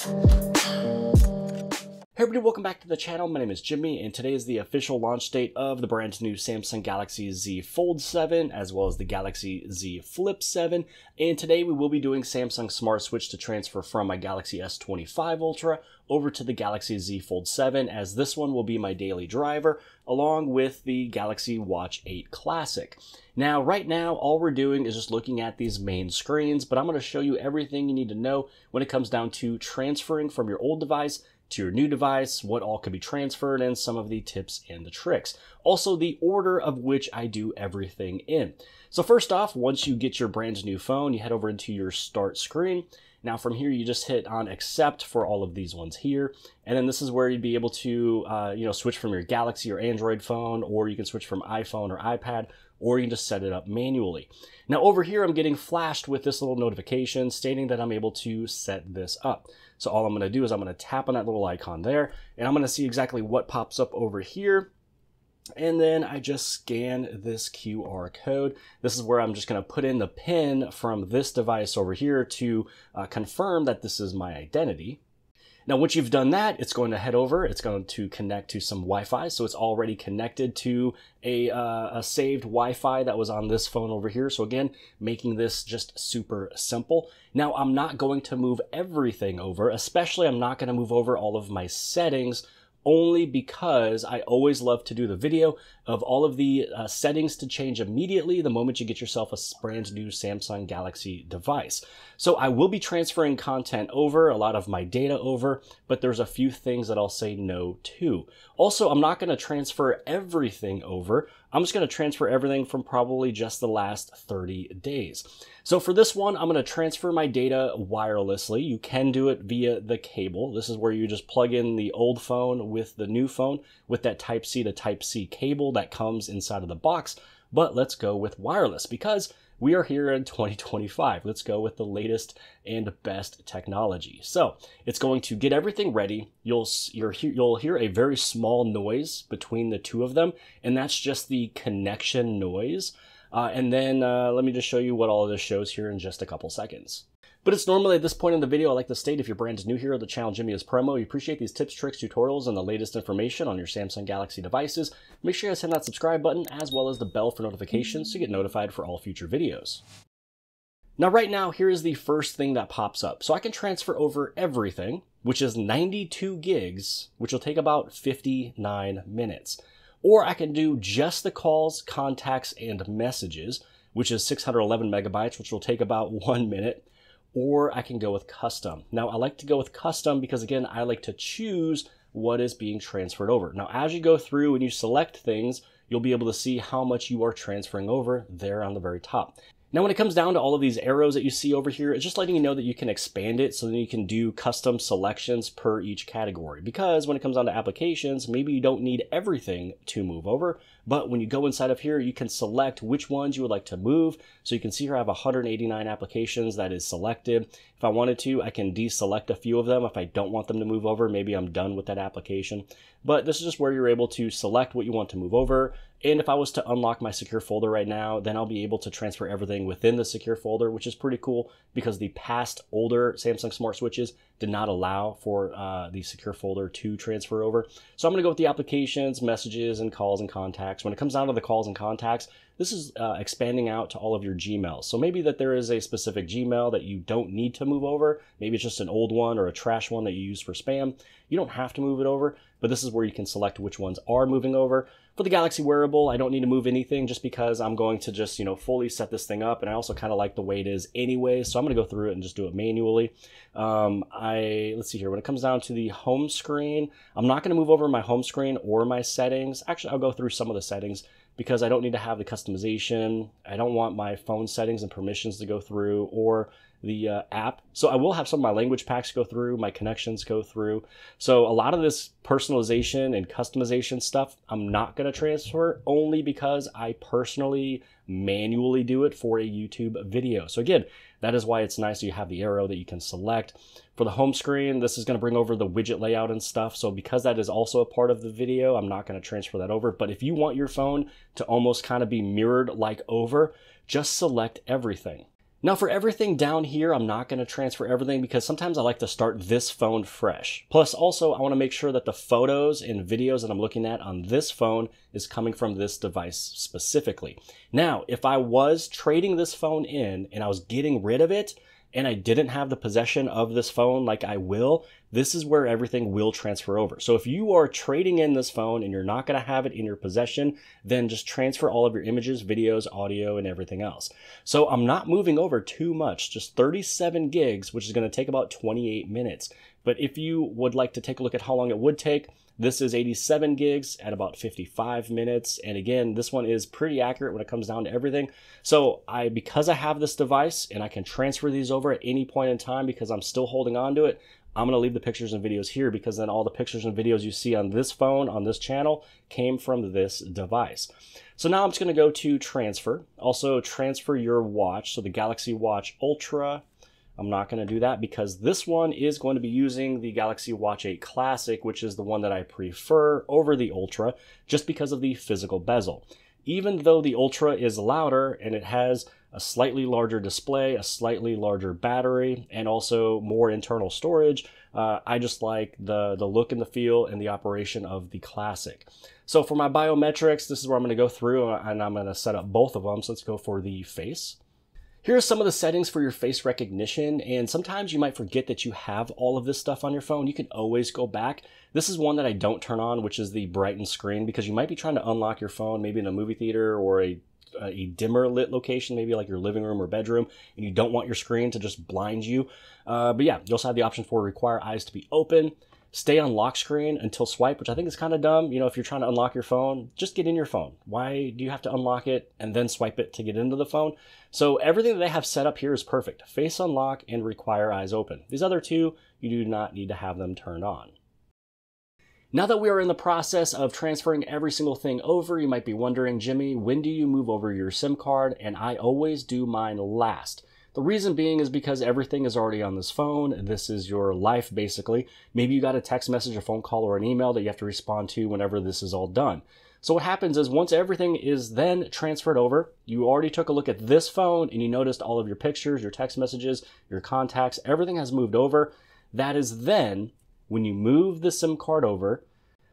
Thank you. Hey everybody, welcome back to the channel. My name is Jimmy, and today is the official launch date of the brand new Samsung Galaxy Z Fold 7, as well as the Galaxy Z Flip 7. And today we will be doing Samsung Smart Switch to transfer from my Galaxy S25 Ultra over to the Galaxy Z Fold 7, as this one will be my daily driver, along with the Galaxy Watch 8 Classic. Now, right now, all we're doing is just looking at these main screens, but I'm going to show you everything you need to know when it comes down to transferring from your old device to your new device, what all could be transferred, and some of the tips and the tricks. Also, the order of which I do everything in. So first off, once you get your brand new phone, you head over into your start screen. Now from here, you just hit on accept for all of these ones here. And then this is where you'd be able to, uh, you know, switch from your Galaxy or Android phone, or you can switch from iPhone or iPad, or you can just set it up manually. Now over here, I'm getting flashed with this little notification stating that I'm able to set this up. So all I'm going to do is I'm going to tap on that little icon there, and I'm going to see exactly what pops up over here. And then I just scan this QR code. This is where I'm just going to put in the pin from this device over here to uh, confirm that this is my identity. Now, once you've done that, it's going to head over. It's going to connect to some Wi-Fi. So it's already connected to a, uh, a saved Wi-Fi that was on this phone over here. So again, making this just super simple. Now, I'm not going to move everything over, especially I'm not going to move over all of my settings only because I always love to do the video of all of the uh, settings to change immediately the moment you get yourself a brand new Samsung Galaxy device. So I will be transferring content over, a lot of my data over, but there's a few things that I'll say no to. Also, I'm not going to transfer everything over. I'm just going to transfer everything from probably just the last 30 days. So for this one, I'm going to transfer my data wirelessly. You can do it via the cable. This is where you just plug in the old phone with the new phone with that Type-C to Type-C cable that comes inside of the box. But let's go with wireless because we are here in 2025. Let's go with the latest and best technology. So it's going to get everything ready. You'll you will hear a very small noise between the two of them, and that's just the connection noise. Uh, and then uh, let me just show you what all of this shows here in just a couple seconds. But it's normally at this point in the video, I like to state if your brand is new here or the channel Jimmy is promo, you appreciate these tips, tricks, tutorials, and the latest information on your Samsung Galaxy devices. Make sure you guys hit that subscribe button as well as the bell for notifications to get notified for all future videos. Now right now, here is the first thing that pops up. So I can transfer over everything, which is 92 gigs, which will take about 59 minutes. Or I can do just the calls, contacts, and messages, which is 611 megabytes, which will take about one minute or I can go with custom. Now I like to go with custom because again, I like to choose what is being transferred over. Now, as you go through and you select things, you'll be able to see how much you are transferring over there on the very top. Now, when it comes down to all of these arrows that you see over here, it's just letting you know that you can expand it so that you can do custom selections per each category. Because when it comes down to applications, maybe you don't need everything to move over, but when you go inside of here, you can select which ones you would like to move. So you can see here I have 189 applications that is selected. If I wanted to, I can deselect a few of them if I don't want them to move over. Maybe I'm done with that application. But this is just where you're able to select what you want to move over. And if I was to unlock my secure folder right now, then I'll be able to transfer everything within the secure folder, which is pretty cool because the past older Samsung Smart Switches did not allow for uh, the secure folder to transfer over. So I'm going to go with the applications, messages, and calls and contacts. When it comes down to the calls and contacts, this is uh, expanding out to all of your Gmails. So maybe that there is a specific Gmail that you don't need to move over. Maybe it's just an old one or a trash one that you use for spam. You don't have to move it over, but this is where you can select which ones are moving over. For the Galaxy wearable, I don't need to move anything just because I'm going to just, you know, fully set this thing up. And I also kind of like the way it is anyway. So I'm going to go through it and just do it manually. Um, I, let's see here, when it comes down to the home screen, I'm not going to move over my home screen or my settings. Actually, I'll go through some of the settings because I don't need to have the customization. I don't want my phone settings and permissions to go through or the uh, app. So I will have some of my language packs go through, my connections go through. So a lot of this personalization and customization stuff, I'm not going to transfer only because I personally manually do it for a YouTube video. So again, that is why it's nice you have the arrow that you can select. For the home screen, this is going to bring over the widget layout and stuff. So because that is also a part of the video, I'm not going to transfer that over. But if you want your phone to almost kind of be mirrored like over, just select everything. Now for everything down here, I'm not going to transfer everything because sometimes I like to start this phone fresh. Plus also I want to make sure that the photos and videos that I'm looking at on this phone is coming from this device specifically. Now, if I was trading this phone in and I was getting rid of it, and I didn't have the possession of this phone like I will, this is where everything will transfer over. So if you are trading in this phone and you're not going to have it in your possession, then just transfer all of your images, videos, audio, and everything else. So I'm not moving over too much, just 37 gigs, which is going to take about 28 minutes. But if you would like to take a look at how long it would take, this is 87 gigs at about 55 minutes. And again, this one is pretty accurate when it comes down to everything. So I, because I have this device and I can transfer these over at any point in time because I'm still holding on to it, I'm going to leave the pictures and videos here because then all the pictures and videos you see on this phone, on this channel, came from this device. So now I'm just going to go to transfer. Also transfer your watch. So the Galaxy Watch Ultra, I'm not going to do that because this one is going to be using the Galaxy Watch 8 Classic, which is the one that I prefer over the Ultra, just because of the physical bezel. Even though the Ultra is louder and it has a slightly larger display, a slightly larger battery, and also more internal storage, uh, I just like the, the look and the feel and the operation of the Classic. So for my biometrics, this is where I'm going to go through and I'm going to set up both of them. So let's go for the face. Here are some of the settings for your face recognition, and sometimes you might forget that you have all of this stuff on your phone. You can always go back. This is one that I don't turn on, which is the brighten screen, because you might be trying to unlock your phone, maybe in a movie theater or a a dimmer lit location, maybe like your living room or bedroom, and you don't want your screen to just blind you. Uh, but yeah, you also have the option for require eyes to be open stay on lock screen until swipe, which I think is kind of dumb. You know, if you're trying to unlock your phone, just get in your phone. Why do you have to unlock it and then swipe it to get into the phone? So everything that they have set up here is perfect. Face unlock and require eyes open. These other two, you do not need to have them turned on. Now that we are in the process of transferring every single thing over, you might be wondering, Jimmy, when do you move over your SIM card? And I always do mine last. The reason being is because everything is already on this phone. This is your life, basically. Maybe you got a text message, a phone call, or an email that you have to respond to whenever this is all done. So what happens is once everything is then transferred over, you already took a look at this phone and you noticed all of your pictures, your text messages, your contacts, everything has moved over. That is then when you move the SIM card over,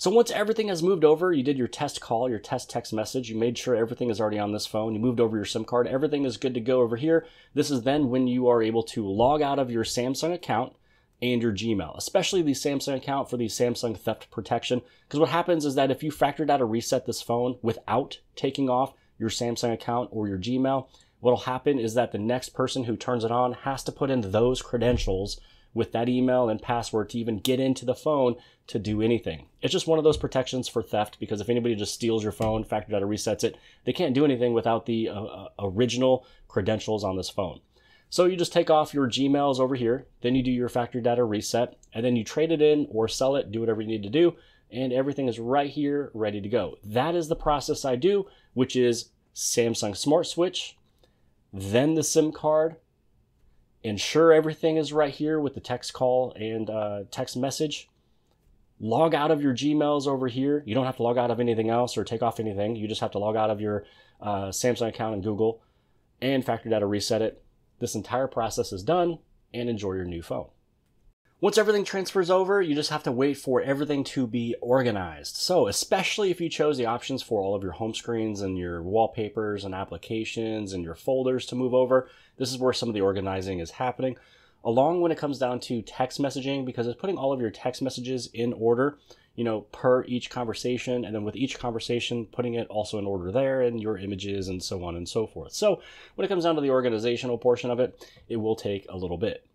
so once everything has moved over, you did your test call, your test text message, you made sure everything is already on this phone, you moved over your SIM card, everything is good to go over here. This is then when you are able to log out of your Samsung account and your Gmail, especially the Samsung account for the Samsung theft protection. Because what happens is that if you factory data reset this phone without taking off your Samsung account or your Gmail, what'll happen is that the next person who turns it on has to put in those credentials with that email and password to even get into the phone to do anything. It's just one of those protections for theft because if anybody just steals your phone, factory data resets it, they can't do anything without the uh, uh, original credentials on this phone. So you just take off your Gmails over here, then you do your factory data reset, and then you trade it in or sell it, do whatever you need to do, and everything is right here ready to go. That is the process I do, which is Samsung Smart Switch, then the SIM card, ensure everything is right here with the text call and uh, text message. Log out of your Gmails over here. You don't have to log out of anything else or take off anything. You just have to log out of your uh, Samsung account in Google and factory data reset it. This entire process is done and enjoy your new phone. Once everything transfers over, you just have to wait for everything to be organized. So, especially if you chose the options for all of your home screens and your wallpapers and applications and your folders to move over, this is where some of the organizing is happening. Along when it comes down to text messaging, because it's putting all of your text messages in order, you know, per each conversation, and then with each conversation, putting it also in order there and your images and so on and so forth. So, when it comes down to the organizational portion of it, it will take a little bit.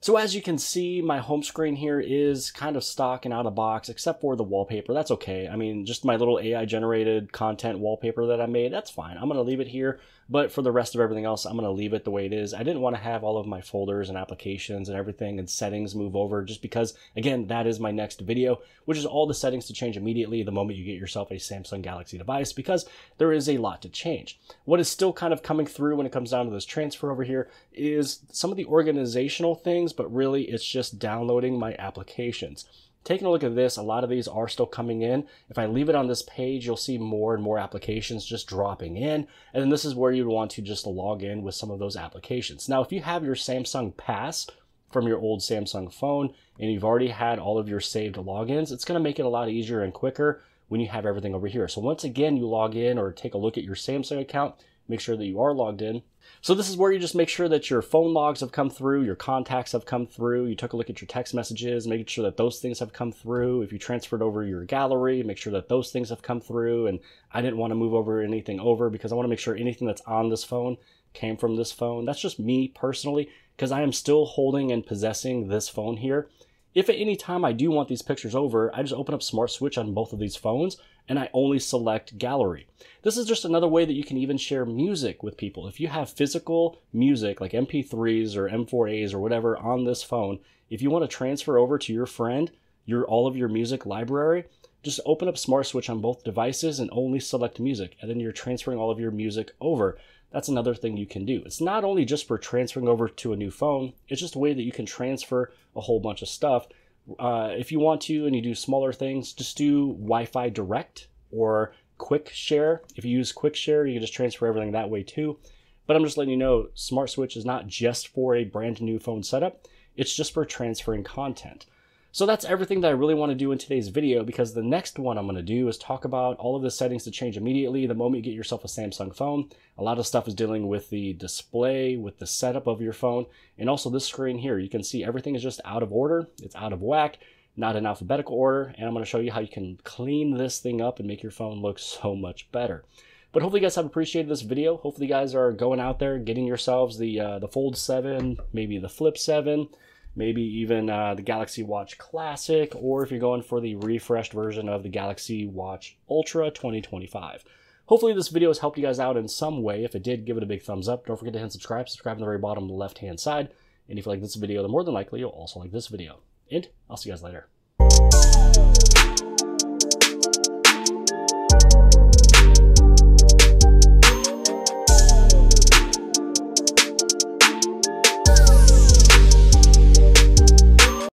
So as you can see, my home screen here is kind of stock and out of box, except for the wallpaper. That's okay. I mean, just my little AI generated content wallpaper that I made, that's fine. I'm going to leave it here. But for the rest of everything else, I'm going to leave it the way it is. I didn't want to have all of my folders and applications and everything and settings move over just because, again, that is my next video, which is all the settings to change immediately the moment you get yourself a Samsung Galaxy device because there is a lot to change. What is still kind of coming through when it comes down to this transfer over here is some of the organizational things, but really it's just downloading my applications. Taking a look at this, a lot of these are still coming in. If I leave it on this page, you'll see more and more applications just dropping in. And then this is where you'd want to just log in with some of those applications. Now, if you have your Samsung Pass from your old Samsung phone and you've already had all of your saved logins, it's going to make it a lot easier and quicker when you have everything over here. So once again, you log in or take a look at your Samsung account, make sure that you are logged in. So this is where you just make sure that your phone logs have come through, your contacts have come through, you took a look at your text messages, making sure that those things have come through. If you transferred over your gallery, make sure that those things have come through. And I didn't want to move over anything over because I want to make sure anything that's on this phone came from this phone. That's just me personally because I am still holding and possessing this phone here. If at any time I do want these pictures over, I just open up Smart Switch on both of these phones and I only select gallery. This is just another way that you can even share music with people. If you have physical music like MP3s or M4As or whatever on this phone, if you want to transfer over to your friend your all of your music library, just open up Smart Switch on both devices and only select music, and then you're transferring all of your music over. That's another thing you can do. It's not only just for transferring over to a new phone, it's just a way that you can transfer a whole bunch of stuff. Uh, if you want to and you do smaller things, just do Wi Fi Direct or Quick Share. If you use Quick Share, you can just transfer everything that way too. But I'm just letting you know Smart Switch is not just for a brand new phone setup, it's just for transferring content. So that's everything that I really want to do in today's video because the next one I'm going to do is talk about all of the settings to change immediately the moment you get yourself a Samsung phone. A lot of stuff is dealing with the display, with the setup of your phone, and also this screen here. You can see everything is just out of order. It's out of whack, not in alphabetical order, and I'm going to show you how you can clean this thing up and make your phone look so much better. But hopefully you guys have appreciated this video. Hopefully you guys are going out there, getting yourselves the, uh, the Fold 7, maybe the Flip 7, maybe even uh, the Galaxy Watch Classic, or if you're going for the refreshed version of the Galaxy Watch Ultra 2025. Hopefully this video has helped you guys out in some way. If it did, give it a big thumbs up. Don't forget to hit subscribe. Subscribe on the very bottom left hand side. And if you like this video, then more than likely you'll also like this video. And I'll see you guys later.